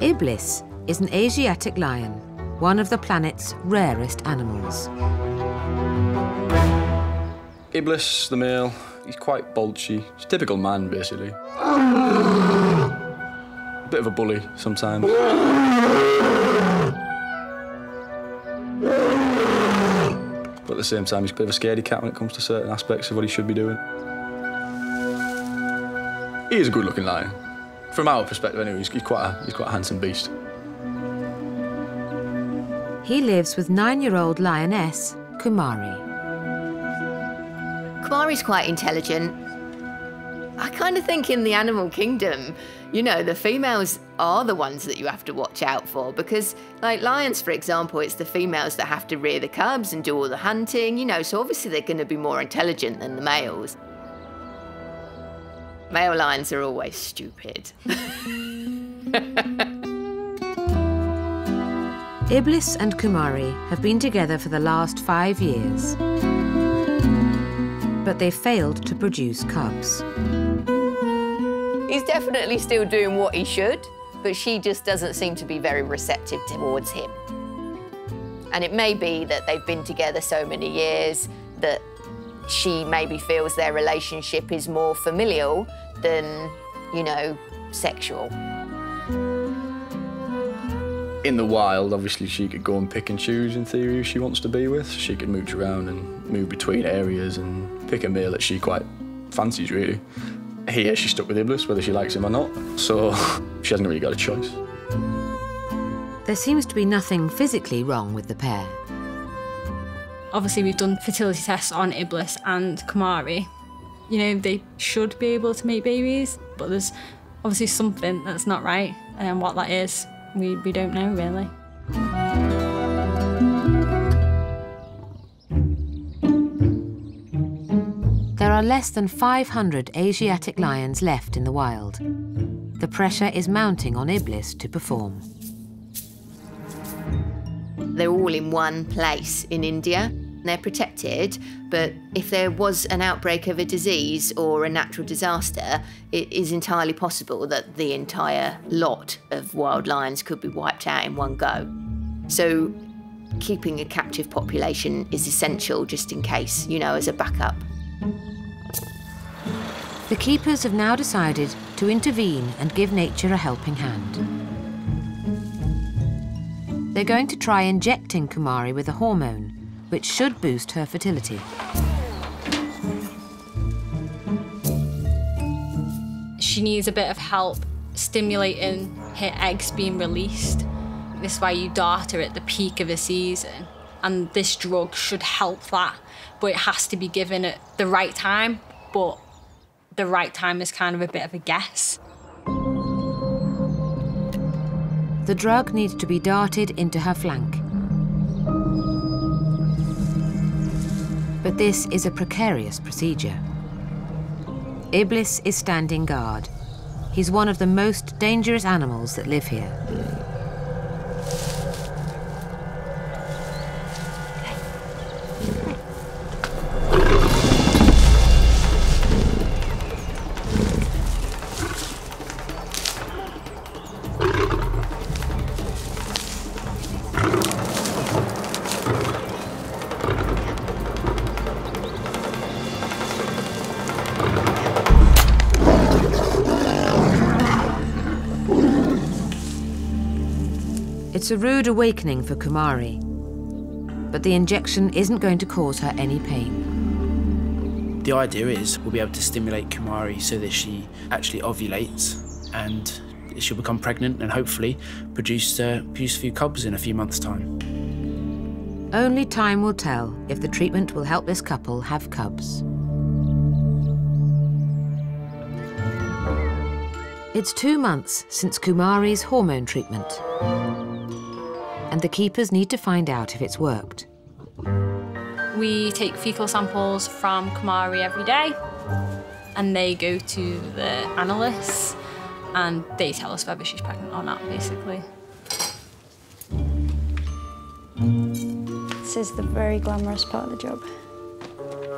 Iblis is an Asiatic lion, one of the planet's rarest animals. Iblis, the male, he's quite bulgy. He's a typical man, basically. A bit of a bully sometimes. But at the same time, he's a bit of a scaredy cat when it comes to certain aspects of what he should be doing. He is a good-looking lion. From our perspective, anyway, he's, he's, quite a, he's quite a handsome beast. He lives with nine-year-old lioness, Kumari. Kumari's quite intelligent. I kind of think in the animal kingdom, you know, the females are the ones that you have to watch out for because, like lions, for example, it's the females that have to rear the cubs and do all the hunting, you know, so obviously they're going to be more intelligent than the males. Male lions are always stupid. Iblis and Kumari have been together for the last five years. But they failed to produce cubs. He's definitely still doing what he should, but she just doesn't seem to be very receptive towards him. And it may be that they've been together so many years that she maybe feels their relationship is more familial than, you know, sexual in the wild, obviously, she could go and pick and choose, in theory, who she wants to be with. She could mooch around and move between areas and pick a male that she quite fancies, really. Here, she's stuck with Iblis, whether she likes him or not, so she hasn't really got a choice. There seems to be nothing physically wrong with the pair. Obviously, we've done fertility tests on Iblis and Kumari. You know, they should be able to make babies, but there's obviously something that's not right, and what that is, we, we don't know really. There are less than 500 Asiatic lions left in the wild. The pressure is mounting on Iblis to perform. They're all in one place in India. They're protected, but if there was an outbreak of a disease or a natural disaster, it is entirely possible that the entire lot of wild lions could be wiped out in one go. So keeping a captive population is essential just in case, you know, as a backup. The keepers have now decided to intervene and give nature a helping hand. They're going to try injecting Kumari with a hormone which should boost her fertility. She needs a bit of help stimulating her eggs being released. This is why you dart her at the peak of a season. And this drug should help that, but it has to be given at the right time. But the right time is kind of a bit of a guess. The drug needs to be darted into her flank. But this is a precarious procedure. Iblis is standing guard. He's one of the most dangerous animals that live here. It's a rude awakening for Kumari, but the injection isn't going to cause her any pain. The idea is we'll be able to stimulate Kumari so that she actually ovulates and she'll become pregnant and hopefully produce, uh, produce a few cubs in a few months' time. Only time will tell if the treatment will help this couple have cubs. It's two months since Kumari's hormone treatment and the keepers need to find out if it's worked. We take fecal samples from Kumari every day, and they go to the analysts, and they tell us whether she's pregnant or not, basically. This is the very glamorous part of the job.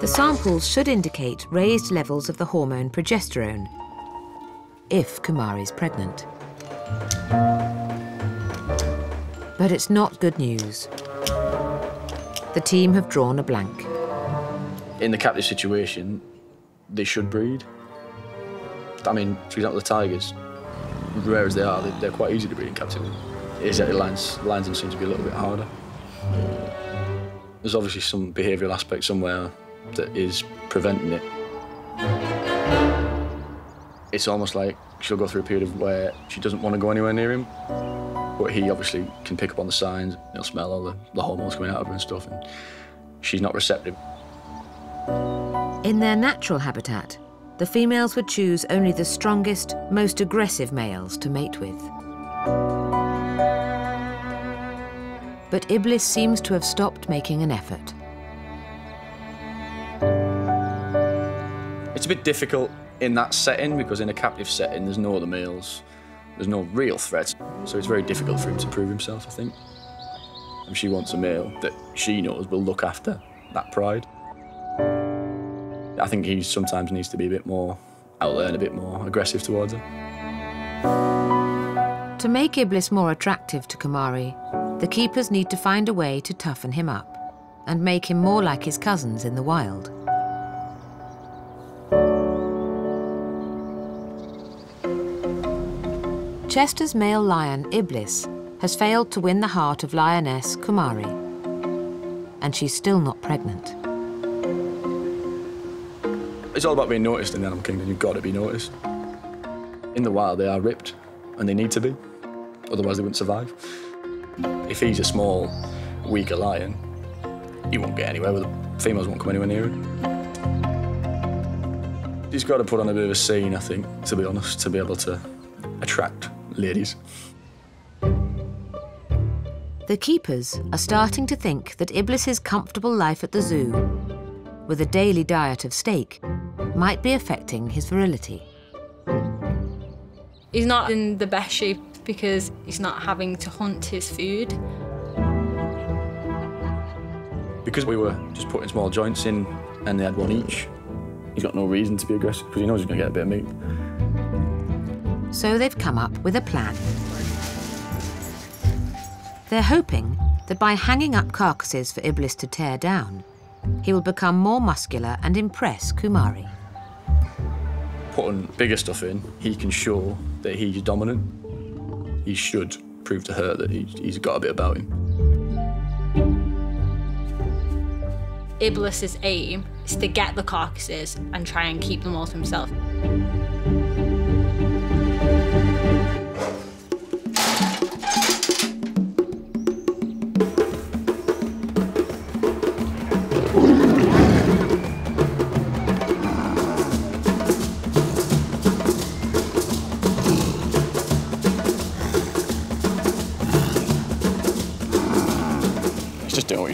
The samples should indicate raised levels of the hormone progesterone, if Kumari's pregnant. But it's not good news. The team have drawn a blank. In the captive situation, they should breed. I mean, for example, the tigers, rare as they are, they- they're quite easy to breed in captivity. Exactly, lions, lions them seem to be a little bit harder. There's obviously some behavioural aspect somewhere that is preventing it. It's almost like she'll go through a period of where she doesn't want to go anywhere near him, but he obviously can pick up on the signs. He'll smell all the, the hormones coming out of her and stuff, and she's not receptive. In their natural habitat, the females would choose only the strongest, most aggressive males to mate with. But Iblis seems to have stopped making an effort. It's a bit difficult in that setting because in a captive setting, there's no other males, there's no real threats. So it's very difficult for him to prove himself, I think. And she wants a male that she knows will look after that pride. I think he sometimes needs to be a bit more out there and a bit more aggressive towards her. To make Iblis more attractive to Kumari, the keepers need to find a way to toughen him up and make him more like his cousins in the wild. Chester's male lion, Iblis, has failed to win the heart of lioness Kumari. And she's still not pregnant. It's all about being noticed in the animal kingdom. You've got to be noticed. In the wild, they are ripped, and they need to be. Otherwise, they wouldn't survive. If he's a small, weaker lion, he won't get anywhere them. Females won't come anywhere near him. He's got to put on a bit of a scene, I think, to be honest, to be able to attract ladies. The keepers are starting to think that Iblis's comfortable life at the zoo, with a daily diet of steak, might be affecting his virility. He's not in the best shape because he's not having to hunt his food. Because we were just putting small joints in and they had one each, he's got no reason to be aggressive because he knows he's going to get a bit of meat. So they've come up with a plan. They're hoping that by hanging up carcasses for Iblis to tear down, he will become more muscular and impress Kumari. Putting bigger stuff in, he can show that he's dominant. He should prove to her that he, he's got a bit about him. Iblis's aim is to get the carcasses and try and keep them all to himself.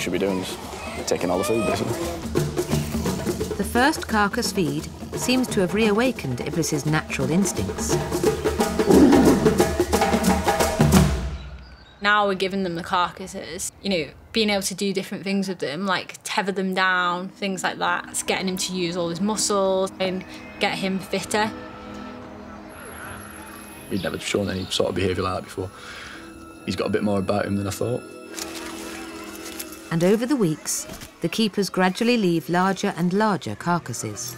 Should be doing, just taking all the food, basically. The first carcass feed seems to have reawakened Iblis's natural instincts. Now we're giving them the carcasses, you know, being able to do different things with them, like tether them down, things like that. It's getting him to use all his muscles and get him fitter. He'd never shown any sort of behaviour like that before. He's got a bit more about him than I thought. And over the weeks, the keepers gradually leave larger and larger carcasses.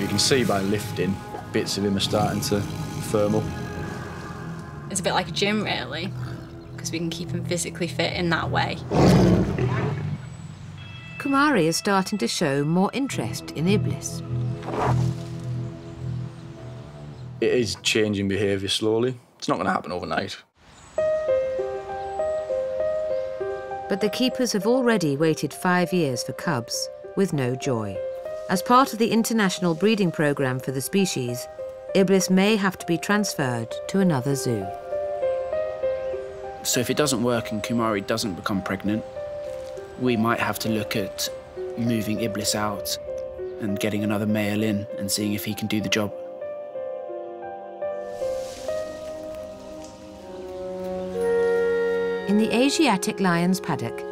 You can see by lifting, bits of him are starting to firm up. It's a bit like a gym, really, because we can keep him physically fit in that way. Kumari is starting to show more interest in Iblis. It is changing behaviour slowly. It's not going to happen overnight. But the keepers have already waited five years for cubs, with no joy. As part of the international breeding program for the species, Iblis may have to be transferred to another zoo. So if it doesn't work and Kumari doesn't become pregnant, we might have to look at moving Iblis out and getting another male in and seeing if he can do the job. In the Asiatic lion's paddock,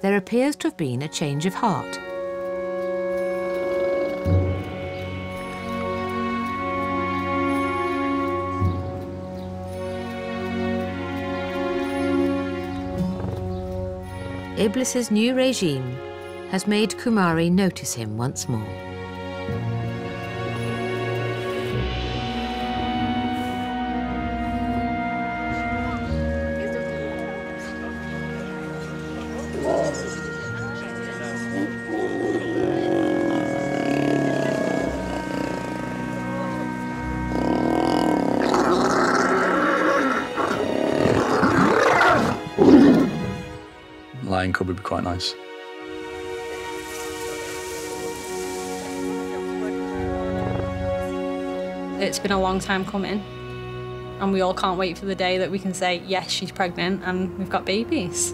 there appears to have been a change of heart. Iblis's new regime has made Kumari notice him once more. Would be quite nice. It's been a long time coming, and we all can't wait for the day that we can say, yes, she's pregnant and we've got babies.